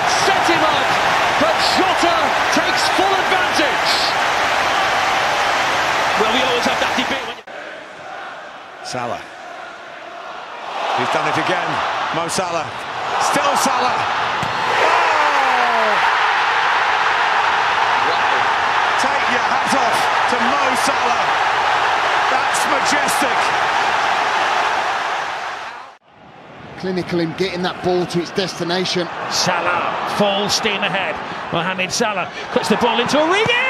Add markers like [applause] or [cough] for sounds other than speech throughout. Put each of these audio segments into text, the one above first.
that set him up, but Jota takes full advantage. Well, we always have that debate. When Salah. He's done it again. Mo Salah. Still Salah. Oh! Take your hat off to Mo Salah. That's majestic. Clinical in getting that ball to its destination. Salah, full steam ahead. Mohamed Salah puts the ball into Origi!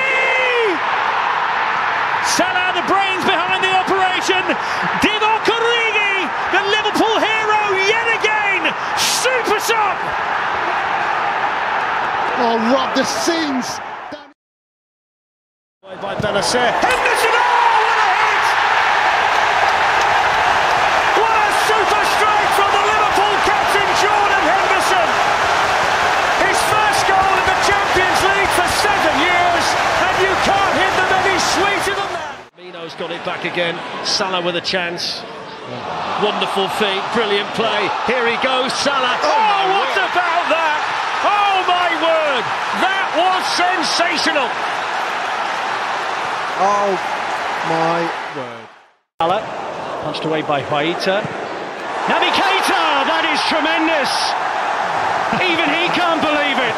Salah, the brains behind the operation. Divock Origi, the Liverpool hero yet again. Super sub! Oh, Rob, the scenes. By Bennacer. Henderson! Oh, what a hit! What a super strike from the Liverpool captain, Jordan Henderson! His first goal in the Champions League for seven years, and you can't hit them any sweeter than that. Mino's got it back again. Salah with a chance. Wonderful feet, brilliant play. Here he goes, Salah. Oh, oh what about that? Oh my word! That was sensational. Oh, my word. Salah, punched away by Huaita. Naby Keita, that is tremendous. Even he can't believe it.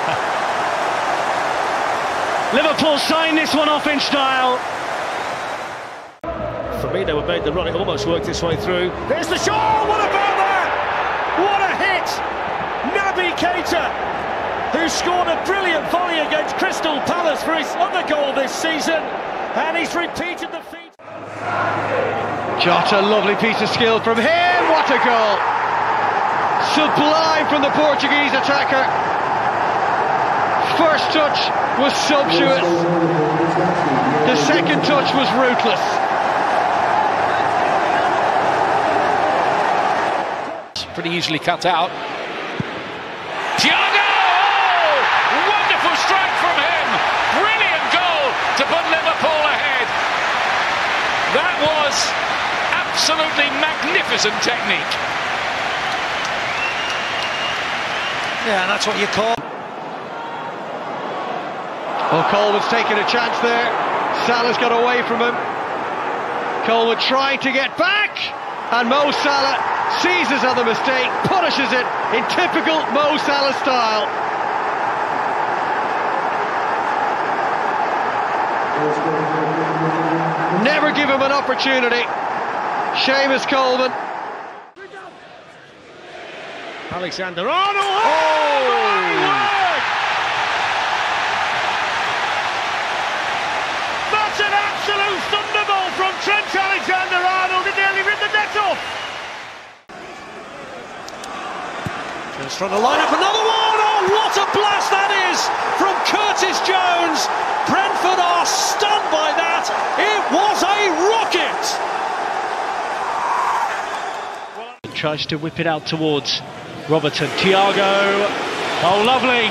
[laughs] Liverpool signed this one off in style. Firmino had made the run, it almost worked its way through. There's the shot, oh, what about that? What a hit! Naby Keita, who scored a brilliant volley against Crystal Palace for his other goal this season, and he's repeated the feat. Jota, lovely piece of skill from him. What a goal! Sublime from the Portuguese attacker. First touch was sumptuous. The second touch was ruthless. Pretty easily cut out. Thiago! Oh, wonderful strike from him. Brilliant goal to put Liverpool ahead. That was absolutely magnificent technique. Yeah, that's what you call. Oh, Coleman's taking a chance there. Salah's got away from him. Cole Coleman trying to get back, and Mo Salah seizes on the mistake, punishes it in typical Mo Salah style. Never give him an opportunity. Seamus Coleman. Alexander Arnold. Oh, my word! That's an absolute thunderbolt from Trent Alexander-Arnold. It nearly ripped the net off. Trying to line up another one. Oh, what a blast that is from Curtis Jones. Brentford are stunned by that. It was a rocket. Tries to whip it out towards Robertson. Thiago. Oh, lovely.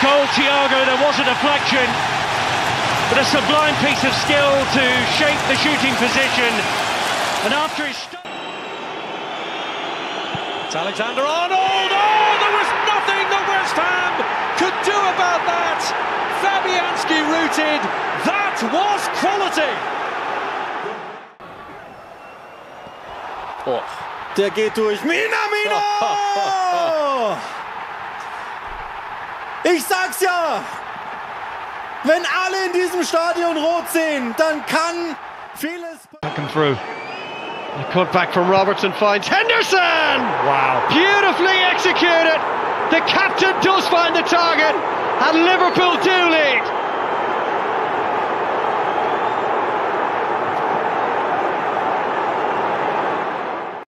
Goal, Thiago. There was a deflection. But a sublime piece of skill to shape the shooting position. And after his. It's Alexander Arnold. Oh, there was nothing that West Ham could do about that. Fabianski rooted. That was quality. Oh. Der geht durch. Minamino! [laughs] Ich sag's ja! Wenn alle in diesem Stadion rot sehen, dann kann vieles. Through. The cut back from Robertson finds Henderson! Wow. Beautifully executed. The captain does find the target, and Liverpool do lead.